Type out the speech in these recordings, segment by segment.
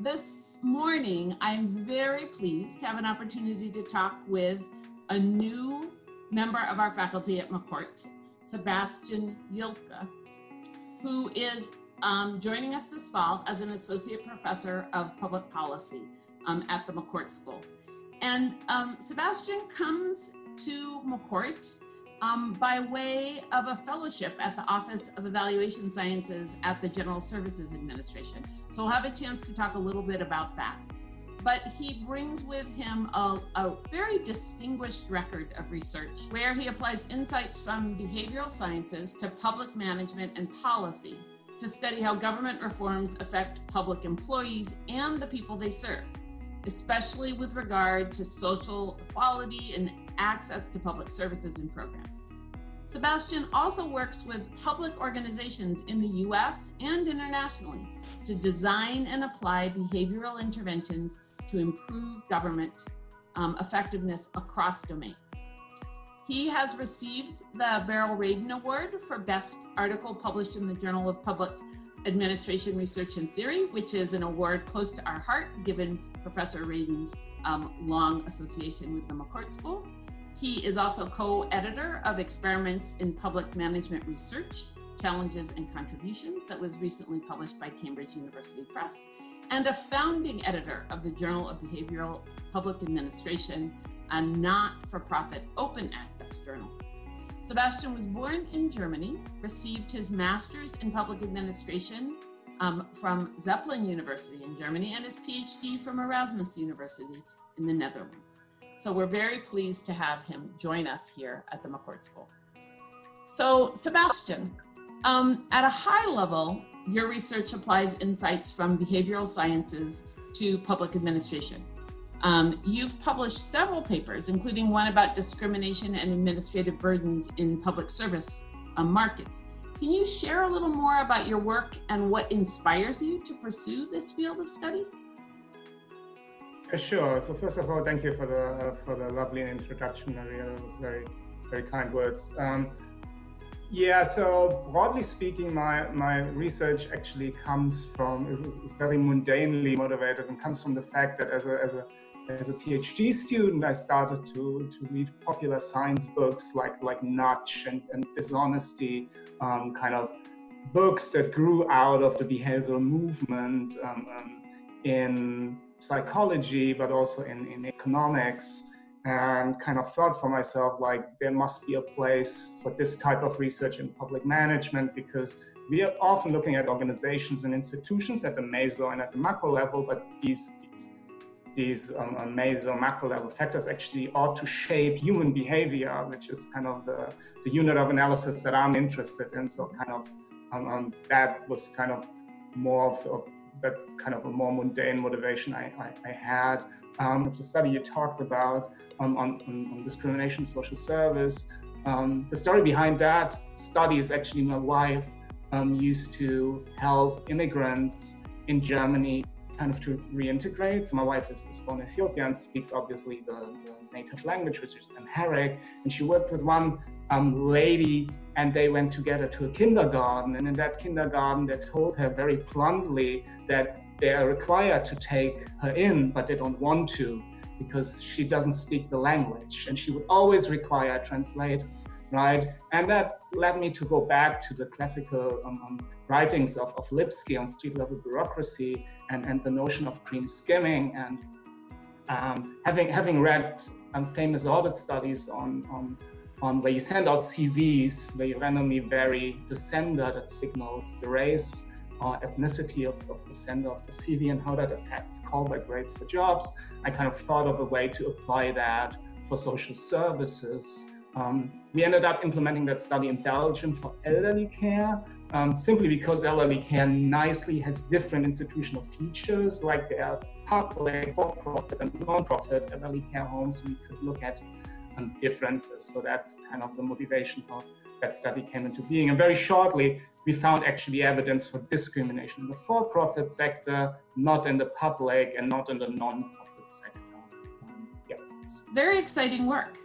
this morning, I'm very pleased to have an opportunity to talk with a new member of our faculty at McCourt, Sebastian Jilke, who is um, joining us this fall as an associate professor of public policy um, at the McCourt School. And um, Sebastian comes to McCourt um, by way of a fellowship at the Office of Evaluation Sciences at the General Services Administration. So we'll have a chance to talk a little bit about that. But he brings with him a, a very distinguished record of research where he applies insights from behavioral sciences to public management and policy to study how government reforms affect public employees and the people they serve, especially with regard to social equality and access to public services and programs. Sebastian also works with public organizations in the US and internationally to design and apply behavioral interventions to improve government um, effectiveness across domains. He has received the Beryl Radin Award for Best Article published in the Journal of Public Administration Research and Theory, which is an award close to our heart given Professor Radin's um, long association with the McCourt School. He is also co-editor of Experiments in Public Management Research, Challenges and Contributions that was recently published by Cambridge University Press, and a founding editor of the Journal of Behavioral Public Administration, a not-for-profit open access journal. Sebastian was born in Germany, received his master's in public administration um, from Zeppelin University in Germany and his PhD from Erasmus University in the Netherlands. So we're very pleased to have him join us here at the McCourt School. So Sebastian, um, at a high level, your research applies insights from behavioral sciences to public administration. Um, you've published several papers, including one about discrimination and administrative burdens in public service um, markets. Can you share a little more about your work and what inspires you to pursue this field of study? Sure. So first of all, thank you for the uh, for the lovely introduction, Maria. It was very very kind words. Um, yeah. So broadly speaking, my my research actually comes from is, is, is, very mundanely motivated and comes from the fact that as a as a as a PhD student, I started to, to read popular science books like like Nudge and, and Dishonesty, um, kind of books that grew out of the behavioral movement um, um, in psychology, but also in, in economics, and kind of thought for myself like there must be a place for this type of research in public management because we are often looking at organizations and institutions at the meso and at the macro level, but these these, these um, meso macro level factors actually ought to shape human behavior, which is kind of the, the unit of analysis that I'm interested in. So kind of um, um, that was kind of more of, of that's kind of a more mundane motivation I, I, I had. Um, the study you talked about um, on, on, on, discrimination, social service, um, the story behind that study is actually my wife um, used to help immigrants in Germany kind of to reintegrate. So my wife is, is born Ethiopian, speaks obviously the, the, native language, which is Amharic, and she worked with one um, lady and they went together to a kindergarten. And in that kindergarten, they told her very bluntly that they are required to take her in, but they don't want to because she doesn't speak the language and she would always require a translator, right? And that led me to go back to the classical um, um, writings of, of Lipsky on street level bureaucracy and, and the notion of cream skimming and um, having, having read um, famous audit studies on, on where you send out CVs, where you randomly vary the sender that signals the race or ethnicity of, of the sender of the CV and how that affects callback rates for jobs. I kind of thought of a way to apply that for social services. Um, we ended up implementing that study in Belgium for elderly care, um, simply because elderly care nicely has different institutional features, like there are public, for-profit, and non-profit elderly care homes. We could look at and differences. So that's kind of the motivation how that study came into being. And very shortly, we found actually evidence for discrimination in the for-profit sector, not in the public and not in the non-profit sector. Um, yeah. It's very exciting work.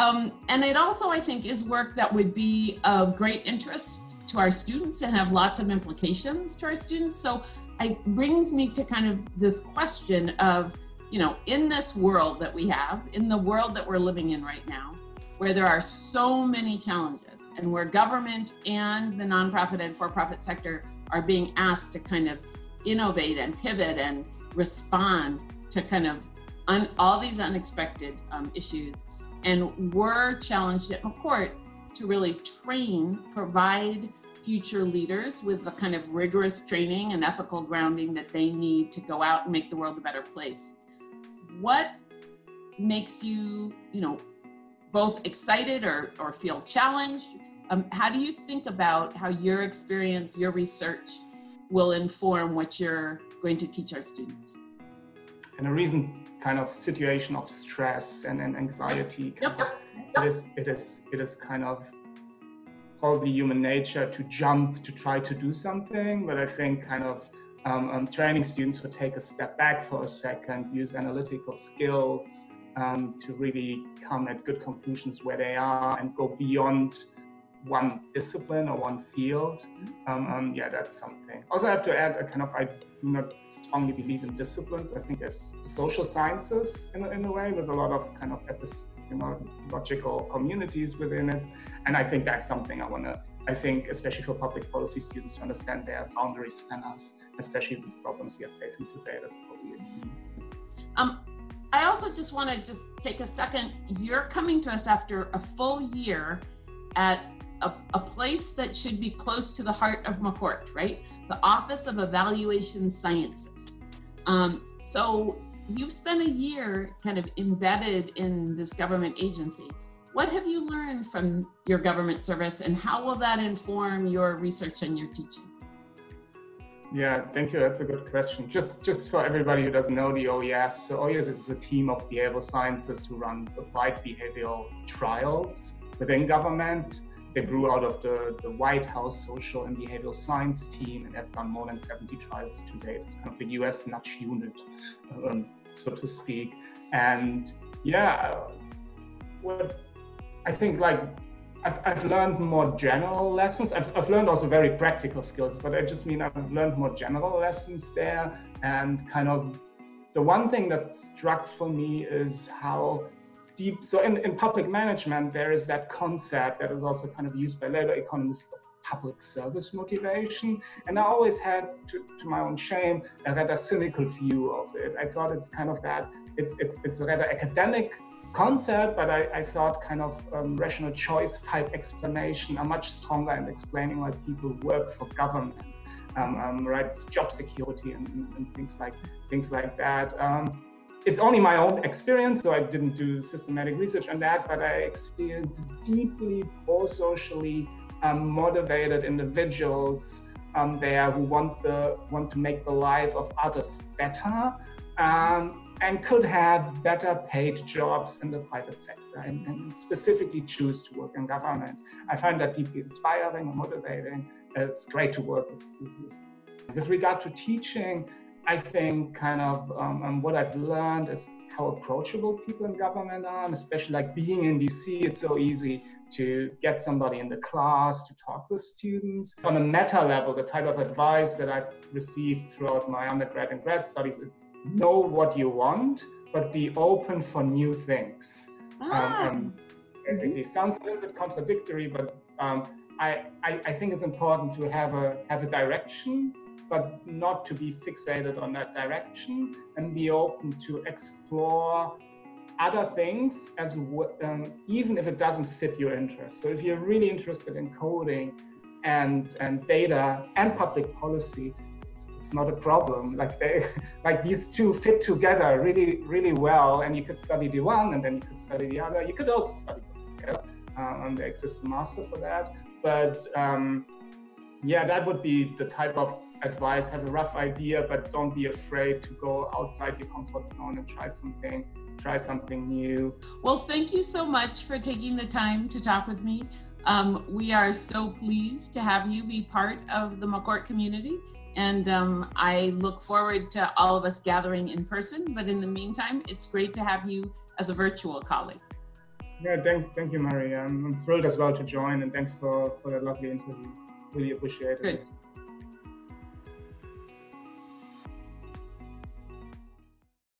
Um, and it also, I think, is work that would be of great interest to our students and have lots of implications to our students. So it brings me to kind of this question of, you know, in this world that we have, in the world that we're living in right now, where there are so many challenges and where government and the nonprofit and for profit sector are being asked to kind of innovate and pivot and respond to kind of un, all these unexpected um, issues. And we're challenged at McCourt to really train, provide future leaders with the kind of rigorous training and ethical grounding that they need to go out and make the world a better place. What makes you, you know, both excited or, or feel challenged? Um, how do you think about how your experience, your research will inform what you're going to teach our students? In a recent kind of situation of stress and, and anxiety, yep. Yep. Yep. it is it is it is kind of probably human nature to jump to try to do something. But I think kind of um, um, training students to take a step back for a second, use analytical skills um, to really come at good conclusions where they are and go beyond one discipline or one field. Um, um, yeah, that's something. Also, I have to add, a kind of, I do not strongly believe in disciplines. I think there's the social sciences in, in a way with a lot of kind of know, communities within it. And I think that's something I want to, I think, especially for public policy students to understand their boundary us, especially with problems we are facing today. That's probably a key. Um, I also just want to just take a second. You're coming to us after a full year at a, a, place that should be close to the heart of McCourt, right? The Office of Evaluation Sciences. Um, so you've spent a year kind of embedded in this government agency. What have you learned from your government service and how will that inform your research and your teaching? Yeah, thank you. That's a good question. Just just for everybody who doesn't know the OES, so OES is a team of behavioral scientists who runs applied behavioral trials within government. They grew out of the, the White House social and behavioral science team and have done more than 70 trials to date. It's kind of the US nudge unit, um, so to speak. And yeah, what I think like I've, I've learned more general lessons. I've, I've learned also very practical skills, but I just mean I've learned more general lessons there. And kind of the one thing that struck for me is how deep. So in, in public management, there is that concept that is also kind of used by labor economists of public service motivation. And I always had, to, to my own shame, a rather cynical view of it. I thought it's kind of that, it's, it's, it's a rather academic concept, but I, I thought kind of um, rational choice type explanation are much stronger in explaining why people work for government. Um, um, right, it's job security and, and, and, things like things like that. Um, it's only my own experience, so I didn't do systematic research on that, but I experienced deeply pro-socially um, motivated individuals um, there who want the want to make the life of others better. Um, and could have better paid jobs in the private sector and, and, specifically choose to work in government. I find that deeply inspiring and motivating. It's great to work with. With, with regard to teaching, I think kind of um, um, what I've learned is how approachable people in government are, and especially like being in DC, it's so easy to get somebody in the class to talk with students. On a meta level, the type of advice that I've received throughout my undergrad and grad studies know what you want, but be open for new things. Um, ah. Um, basically, mm-hmm. sounds a little bit contradictory, but um, I, I, I, think it's important to have a have a direction, but not to be fixated on that direction, and be open to explore other things as um, even if it doesn't fit your interest. So if you're really interested in coding and and data and public policy, it's, it's not a problem. Like they, like these two fit together really, really well. And you could study the one, and then you could study the other. You could also study together. Um, and there exists a master for that. But um, yeah, that would be the type of advice. Have a rough idea, but don't be afraid to go outside your comfort zone and try something. Try something new. Well, thank you so much for taking the time to talk with me. Um, we are so pleased to have you be part of the McCourt community. And um, I look forward to all of us gathering in person. But in the meantime, it's great to have you as a virtual colleague. Yeah, thank, thank you, Mary. I'm, I'm thrilled as well to join, and thanks for, for that lovely interview. Really appreciate it. Good.